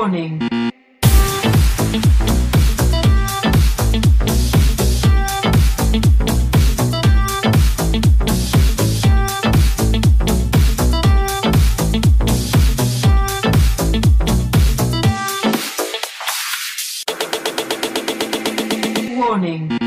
Warning. Warning.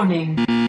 Warning.